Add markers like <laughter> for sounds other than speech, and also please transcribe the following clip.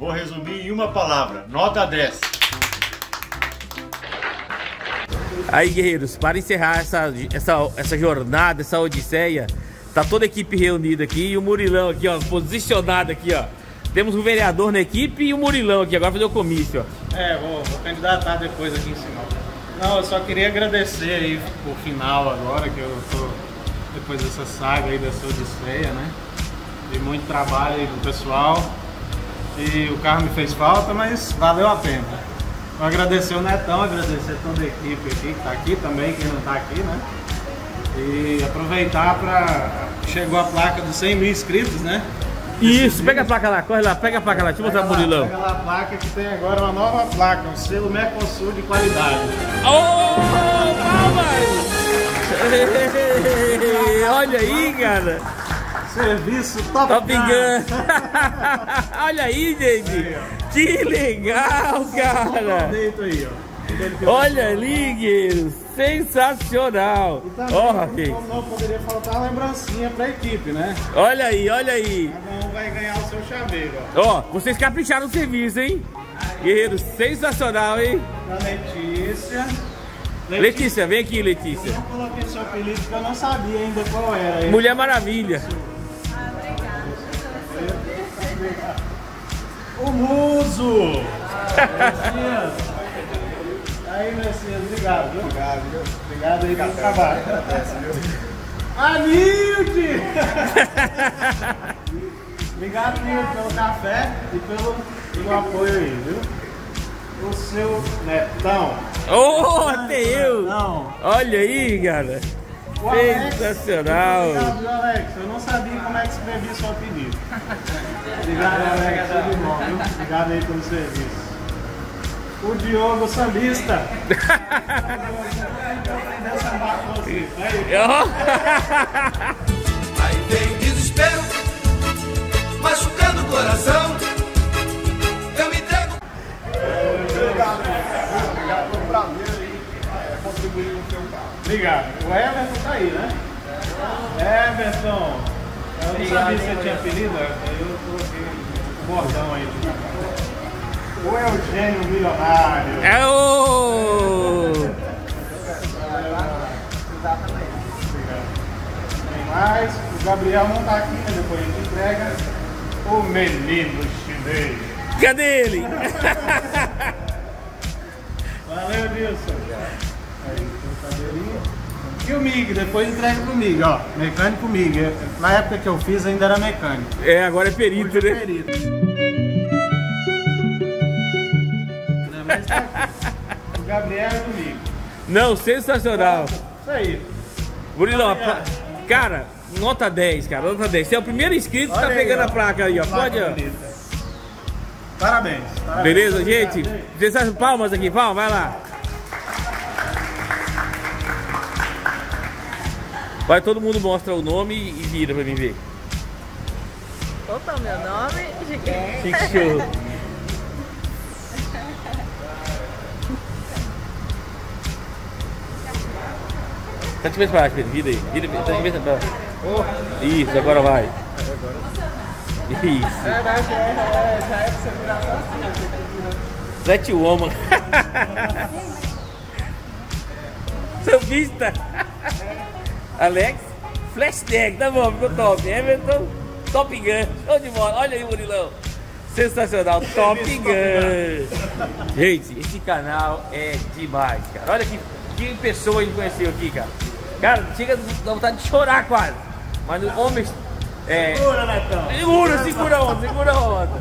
Vou resumir em uma palavra, nota 10. Aí, guerreiros, para encerrar essa, essa, essa jornada, essa odisseia, tá toda a equipe reunida aqui e o Murilão aqui, ó, posicionado aqui, ó. Temos um vereador na equipe e o Murilão aqui, agora fazer o comício, ó. É, vou, vou candidatar depois aqui em cima. Não, eu só queria agradecer aí o final agora, que eu tô depois dessa saga aí, dessa odisseia, né? De muito trabalho aí do pessoal. E o carro me fez falta, mas valeu a pena. Vou agradecer o Netão, agradecer toda a equipe aqui que está aqui também, quem não está aqui, né? E aproveitar para. Chegou a placa dos 100 mil inscritos, né? Isso, pega a placa lá, corre lá, pega a placa lá, deixa eu mostrar pro Murilão. Pega lá a placa que tem agora uma nova placa, um selo Mercosul de qualidade. Oh, palmas! <laughs> Olha aí, cara! Serviço Top, top Gun! <laughs> Olha aí, gente! Aí, que legal, cara! Aí, Olha ali, guerreiro! Sensacional! Ó, oh, não poderia faltar uma lembrancinha pra equipe, né? Olha aí, olha aí! Cada um vai ganhar o seu chaveiro, ó. Ó, vocês capricharam no serviço, hein? Guerreiro, sensacional, hein? Da Letícia. Letícia. Letícia, vem aqui, Letícia. Eu não coloquei seu apelido porque eu não sabia ainda qual era. Mulher Maravilha. O Muso! <laughs> aí, Messias, obrigado, viu? Obrigado, viu? Obrigado aí pelo trabalho. A Nilde! <laughs> obrigado, Nilde, pelo café e pelo, pelo apoio aí, viu? O seu netão. Oh, até eu! Olha aí, cara. Sensacional! Obrigado, Alex. Eu não sabia como é que escrevia seu apelido. Obrigado, Alex. Tudo bom, viu? Obrigado aí pelo serviço. O Diogo Sambista. <laughs> Aí <laughs> contribuir com o seu carro. Obrigado. O Everton tá aí, né? Everton. Eu não sabia se você tinha apelido, eu coloquei o bordão aí. O Eugênio Milionário. É o... Tem mais. O Gabriel não tá aqui, né? Depois a gente entrega. O menino chinês. Cadê ele? <laughs> Valeu, Nilson. Aí, e o MIG, depois entrega pro MIG, ó. Mecânico MIG. Na época que eu fiz ainda era mecânico. É, agora é perito, Hoje né? É perito. Não, mas tá aqui. O Gabriel é do MIG. Não, sensacional. Isso aí. Burilão, cara, nota 10, cara, nota 10. Você é o primeiro inscrito que tá pegando aí, a placa aí, ó. Pode, ó. Parabéns, parabéns. Beleza, gente? Vocês palmas aqui, palmas, vai lá. Vai, todo mundo mostra o nome e vira pra mim ver. Opa, meu nome é Que show. Tá de vez pra baixo, Pedro. Vira aí. Vira, tá de vez pra baixo. Isso, agora vai. Isso. Já é, já é pra você virar sozinho. Sete woman. <laughs> Sambista. Alex, flash tag, tá bom, ficou top. Everton, Top Gun, show de bola. Olha aí, Murilão. Sensacional, <laughs> Top Gun. Gente, esse canal é demais, cara. Olha que, que pessoa a gente conheceu aqui, cara. Cara, chega a vontade de chorar quase. Mas o homem. É, Segura, Netão. segura, segura a onda, segura a onda.